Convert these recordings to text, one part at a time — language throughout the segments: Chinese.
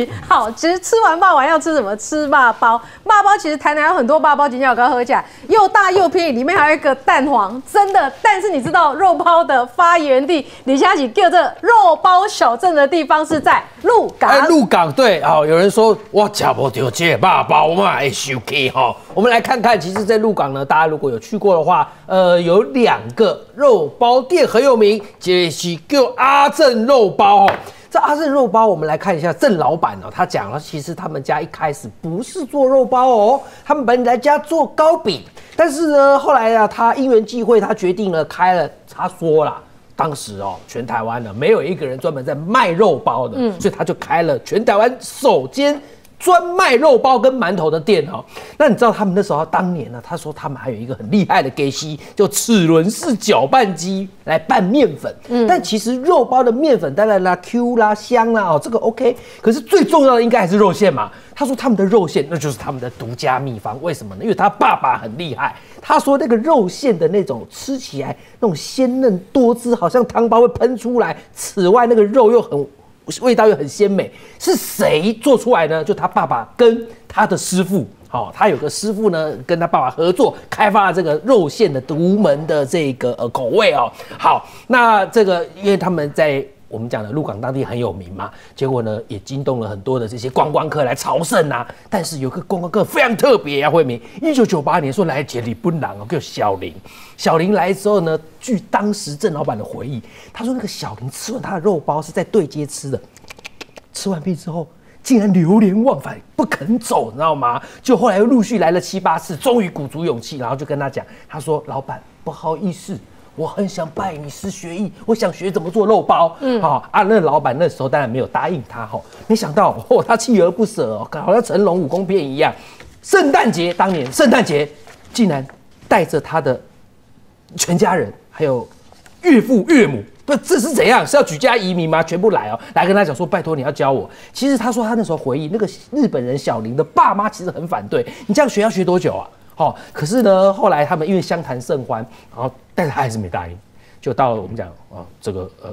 好，其实吃完霸王要吃什么？吃霸包。霸包其实台南有很多霸包，今天我刚喝起来又大又便宜，里面还有一个蛋黄，真的。但是你知道肉包的发源地李佳琦叫这肉包小镇的地方是在鹿港。哎，鹿港对，好，有人说哇，假不到这霸包嘛，哎，收起哈。我们来看看，其实，在鹿港呢，大家如果有去过的话，呃，有两个肉包店很有名，就是叫阿正肉包哦。这阿正肉包，我们来看一下郑老板哦，他讲了，其实他们家一开始不是做肉包哦，他们本来家做糕饼，但是呢，后来啊，他因缘际会，他决定了开了，他说了，当时哦，全台湾呢没有一个人专门在卖肉包的，嗯，所以他就开了全台湾首间。专卖肉包跟馒头的店哦，那你知道他们那时候当年呢？他说他们还有一个很厉害的给西，就齿轮式搅拌机来拌面粉。嗯，但其实肉包的面粉当然啦 Q 啦香啦哦，这个 OK。可是最重要的应该还是肉馅嘛。他说他们的肉馅那就是他们的独家秘方，为什么呢？因为他爸爸很厉害。他说那个肉馅的那种吃起来那种鲜嫩多汁，好像汤包会喷出来。此外，那个肉又很。味道又很鲜美，是谁做出来呢？就他爸爸跟他的师傅，好，他有个师傅呢，跟他爸爸合作开发了这个肉馅的独门的这个呃口味哦。好，那这个因为他们在。我们讲的鹿港当地很有名嘛，结果呢也惊动了很多的这些观光客来朝圣啊。但是有个观光客非常特别啊，慧明，一九九八年说来接李本郎哦，叫小林。小林来之后呢，据当时郑老板的回忆，他说那个小林吃完他的肉包是在对街吃的，吃完毕之后竟然流连忘返，不肯走，你知道吗？就后来又陆续来了七八次，终于鼓足勇气，然后就跟他讲，他说老板不好意思。我很想拜你师学艺，我想学怎么做肉包。嗯，好啊，那老板那时候当然没有答应他哈，没想到哦，他锲而不舍哦，好像成龙武功片一样。圣诞节当年，圣诞节竟然带着他的全家人，还有岳父岳母，不，这是怎样？是要举家移民吗？全部来哦，来跟他讲说，拜托你要教我。其实他说他那时候回忆，那个日本人小林的爸妈其实很反对，你这样学要学多久啊？好，可是呢，后来他们因为相谈甚欢，然后但是他还是没答应，就到我们讲啊，这个呃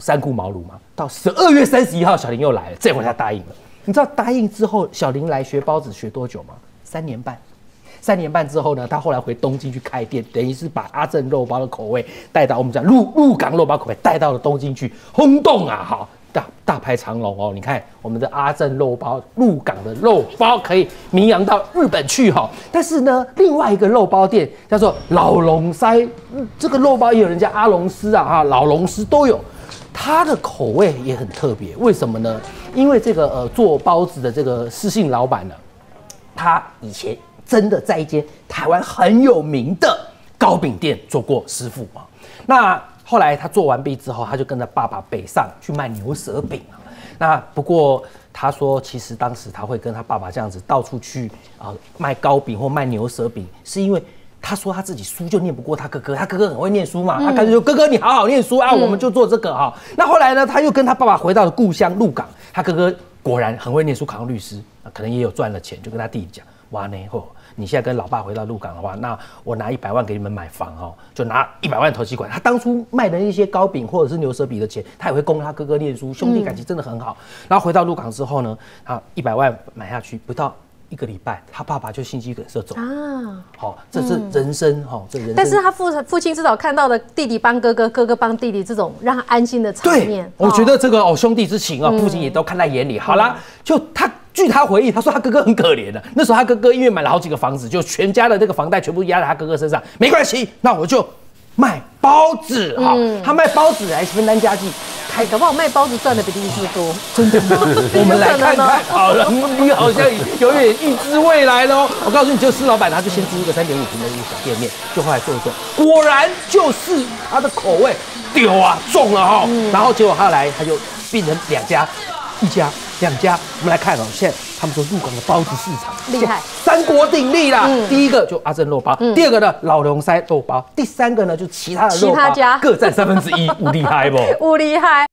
三顾茅庐嘛，到十二月三十一号，小林又来了，这回他答应了。你知道答应之后，小林来学包子学多久吗？三年半。三年半之后呢，他后来回东京去开店，等于是把阿正肉包的口味带到我们讲鹿鹿港肉包口味带到了东京去，轰动啊！哈。大大排长龙哦！你看我们的阿正肉包，鹿港的肉包可以名扬到日本去哈。但是呢，另外一个肉包店叫做老龙塞，这个肉包也有人家阿龙斯啊，哈，老龙斯都有，它的口味也很特别。为什么呢？因为这个呃做包子的这个私信老板呢，他以前真的在一间台湾很有名的糕饼店做过师傅啊。那后来他做完毕之后，他就跟着爸爸北上去卖牛舌饼啊。那不过他说，其实当时他会跟他爸爸这样子到处去啊卖糕饼或卖牛舌饼，是因为他说他自己书就念不过他哥哥，他哥哥很会念书嘛，他干脆说哥哥你好好念书啊，我们就做这个哈。那后来呢，他又跟他爸爸回到了故乡鹿港，他哥哥果然很会念书，考上律师，可能也有赚了钱，就跟他弟弟讲，哇呢后。你现在跟老爸回到鹿港的话，那我拿一百万给你们买房哦，就拿一百万投机款。他当初卖的那些糕饼或者是牛舌饼的钱，他也会供他哥哥念书，兄弟感情真的很好。然后回到鹿港之后呢，他一百万买下去，不到一个礼拜，他爸爸就心肌梗塞走啊。好，这是人生哈，这人生。但是他父父亲至少看到了弟弟帮哥哥，哥哥帮弟弟这种让他安心的场面。我觉得这个哦兄弟之情啊，父亲也都看在眼里。好了，就他。据他回忆，他说他哥哥很可怜的。那时候他哥哥因为买了好几个房子，就全家的这个房贷全部压在他哥哥身上。没关系，那我就卖包子哈。他卖包子来分担家计，还搞不好卖包子赚的比律师多。真的吗？我们来看看。好了，你好像有点预知未来喽。我告诉你，就施老板，他就先租一个三点五平的一个小店面，就后来做一做，果然就是他的口味丢啊中了哈。然后结果他来，他就变成两家，一家。两家，我们来看哦。现在他们说入港的包子市场厉害，三国鼎立啦。第一个就阿珍肉包，第二个呢老龙塞肉包，第三个呢就其他的肉包，各占三分之一，不厉害不？不厉害。